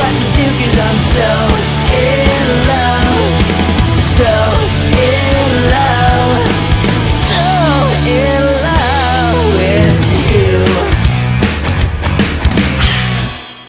but you can I'm so